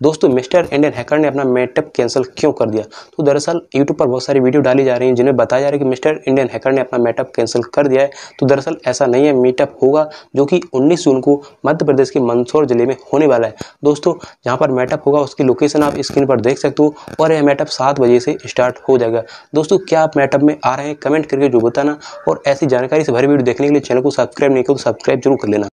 दोस्तों, mister Indian hacker ने अपना मेटअप कैंसिल क्यों कर दिया? तो दरअसल यूट्यूब पर बहुत सारी वीडियो डाली जा रही हैं जिन्हें बताया जा रहा है कि मिस्टर इंडियन हैकर ने अपना मेटअप कैंसिल कर दिया है। तो दरअसल, ऐसा नहीं है, मीटअप होगा जो कि 19 जून को मध्य प्रदेश के मंदसौर ज़िले में होने वाला है। दोस्तों, जहाँ पर मेटअप होगा, उसकी लोकेशन आप स्क्रीन पर देख सकते हो और यह मेटअप सात बजे से स्टार्ट हो जाएगा। दोस्तों, क्या आप मेटअप में आ रहे हैं? कमेंट करके जो बताना और ऐसी जानकारी से भरी वीडियो देखने के लिए चैनल को सब्सक्राइब नहीं करो तो सब्सक्राइब ज़रूर कर लेना।